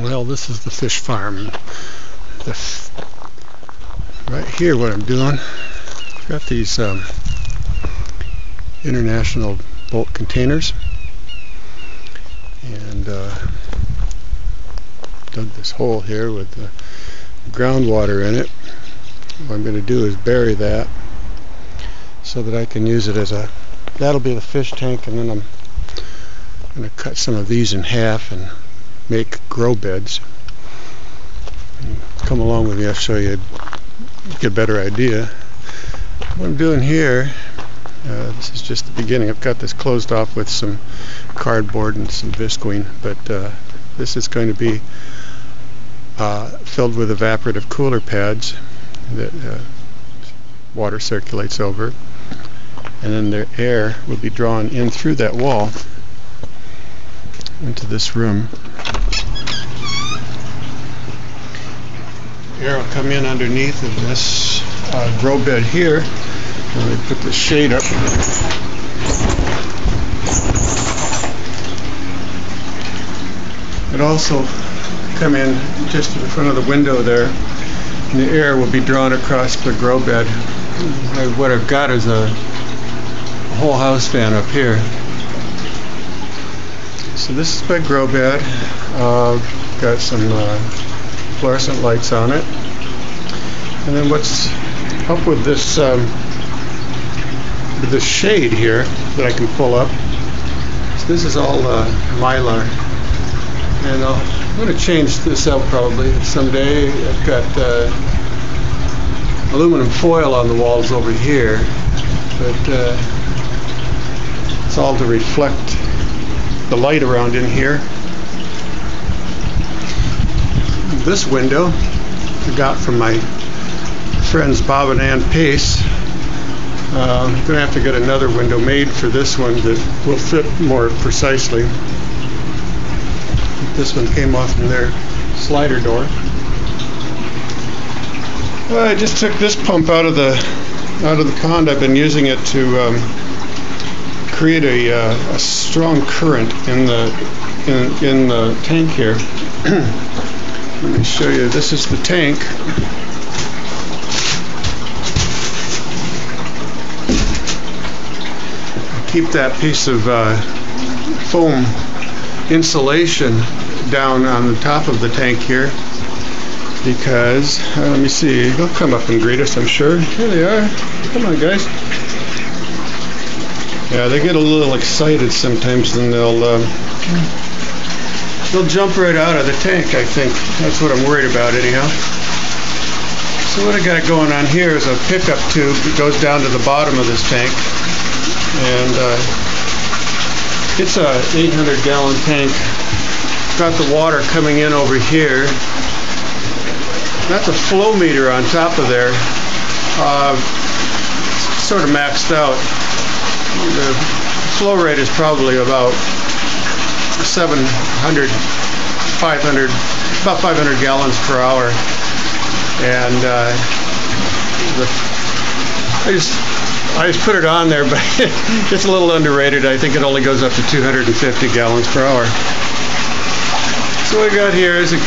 Well, this is the fish farm. Right here, what I'm doing, I've got these um, international bulk containers, and uh, dug this hole here with the groundwater in it. What I'm going to do is bury that so that I can use it as a. That'll be the fish tank, and then I'm going to cut some of these in half and make grow beds. Come along with me, I'll show you, get a better idea. What I'm doing here, uh, this is just the beginning. I've got this closed off with some cardboard and some visqueen, but uh, this is going to be uh, filled with evaporative cooler pads that uh, water circulates over and then the air will be drawn in through that wall into this room air will come in underneath of this uh, grow bed here. Let me put the shade up. It also come in just in front of the window there, and the air will be drawn across the grow bed. What I've got is a, whole house fan up here. So this is my grow bed. Uh, got some uh, fluorescent lights on it. And then what's up with this um, with this shade here that I can pull up. So this is all uh, mylar, and i am going to change this out probably someday. I've got uh, aluminum foil on the walls over here, but uh, it's all to reflect the light around in here this window I got from my friends Bob and Ann Pace. Uh, I'm going to have to get another window made for this one that will fit more precisely. This one came off from their slider door. Well, I just took this pump out of the out of the pond. I've been using it to um, create a, uh, a strong current in the in, in the tank here. Let me show you. This is the tank. Keep that piece of uh, foam insulation down on the top of the tank here because, uh, let me see, they'll come up and greet us, I'm sure. Here they are. Come on, guys. Yeah, they get a little excited sometimes and they'll uh, They'll jump right out of the tank, I think. That's what I'm worried about, anyhow. So what I got going on here is a pickup tube that goes down to the bottom of this tank. And uh, it's a 800 gallon tank. Got the water coming in over here. That's a flow meter on top of there. Uh, sort of maxed out. The flow rate is probably about 700, 500, about 500 gallons per hour. And uh, the, I just I just put it on there, but it's a little underrated. I think it only goes up to 250 gallons per hour. So what we got here is a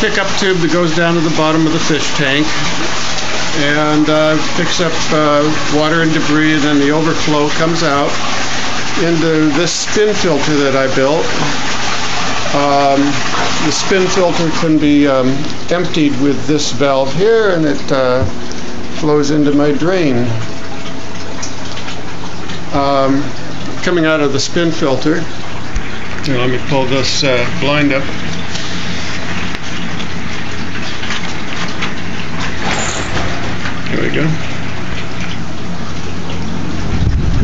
pickup tube that goes down to the bottom of the fish tank and uh, picks up uh, water and debris, and then the overflow comes out into this spin filter that I built. Um, the spin filter can be um, emptied with this valve here and it uh, flows into my drain. Um, coming out of the spin filter, here, let me pull this uh, blind up. There we go.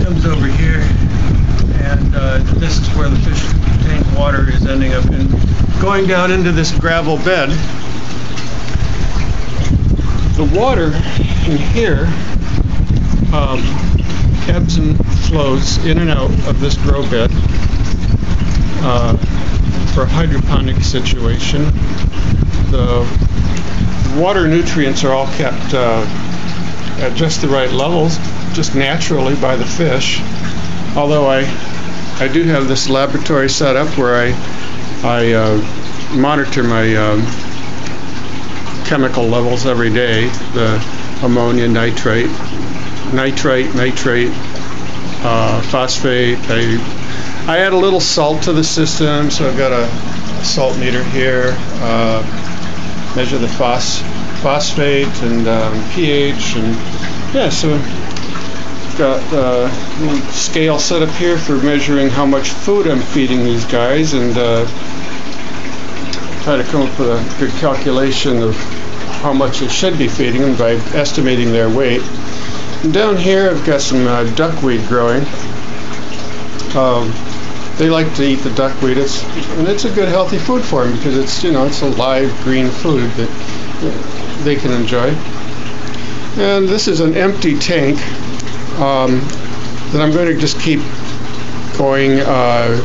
Comes over here and uh, this is where the fish tank water is ending up in going down into this gravel bed. The water in here um, ebbs and flows in and out of this grow bed uh, for a hydroponic situation. The water nutrients are all kept uh, at just the right levels, just naturally by the fish. Although I I do have this laboratory set up where I, I uh, monitor my um, chemical levels every day the ammonia, nitrate, nitrite, nitrate, uh, phosphate. I, I add a little salt to the system, so I've got a salt meter here. Uh, measure the phos- phosphate and um, pH, and yeah, so got uh, a scale set up here for measuring how much food I'm feeding these guys, and uh, try to come up with a good calculation of how much I should be feeding them by estimating their weight. And down here I've got some uh, duckweed growing. Um, they like to eat the duckweed. It's and it's a good healthy food for them because it's you know it's a live green food that they can enjoy. And this is an empty tank um, that I'm going to just keep going. Uh,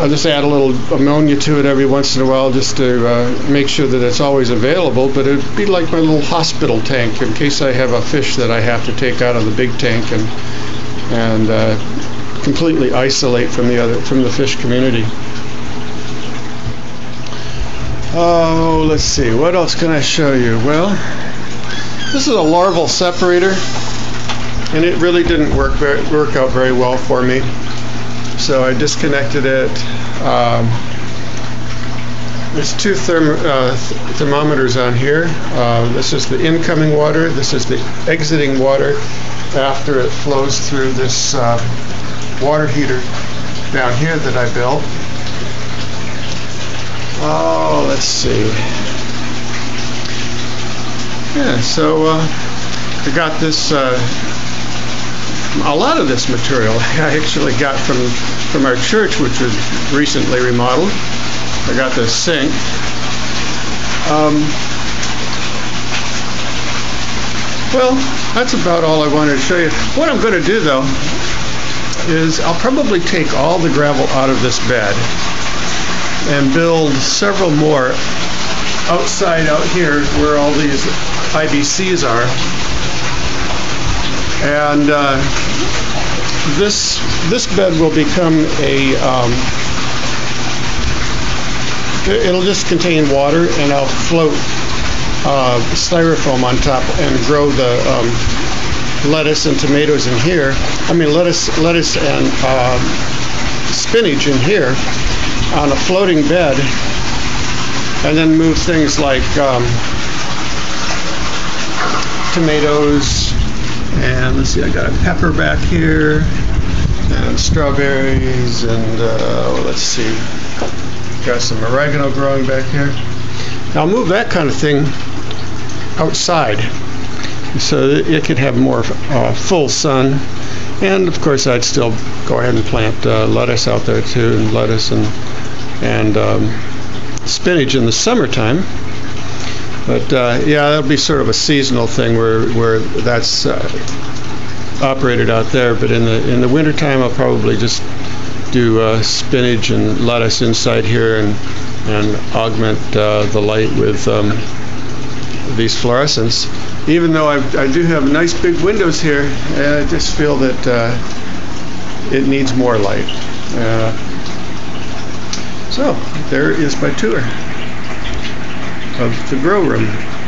I'll just add a little ammonia to it every once in a while just to uh, make sure that it's always available. But it'd be like my little hospital tank in case I have a fish that I have to take out of the big tank and and uh, completely isolate from the other from the fish community. Oh, let's see. What else can I show you? Well, this is a larval separator, and it really didn't work very, work out very well for me so I disconnected it. Um, there's two therm uh, th thermometers on here. Uh, this is the incoming water. This is the exiting water after it flows through this uh, water heater down here that I built. Oh, let's see. Yeah, so uh, I got this uh, a lot of this material I actually got from from our church, which was recently remodeled. I got this sink. Um, well, that's about all I wanted to show you. What I'm going to do, though, is I'll probably take all the gravel out of this bed and build several more outside out here where all these IBCs are. And uh, this this bed will become a um, it'll just contain water and I'll float uh, styrofoam on top and grow the um, lettuce and tomatoes in here. I mean lettuce lettuce and uh, spinach in here on a floating bed. And then move things like um, tomatoes and let's see, I got a pepper back here, and strawberries, and uh, let's see, got some oregano growing back here. I'll move that kind of thing outside so it could have more uh, full sun. And of course, I'd still go ahead and plant uh, lettuce out there too, and lettuce and and um, spinach in the summertime. But uh, yeah, that'll be sort of a seasonal thing where where that's uh, operated out there. But in the in the wintertime, I'll probably just do uh, spinach and lettuce inside here and and augment uh, the light with um, these fluorescents. Even though I've, I do have nice big windows here, I just feel that uh, it needs more light. Uh, so there is my tour of the grow room.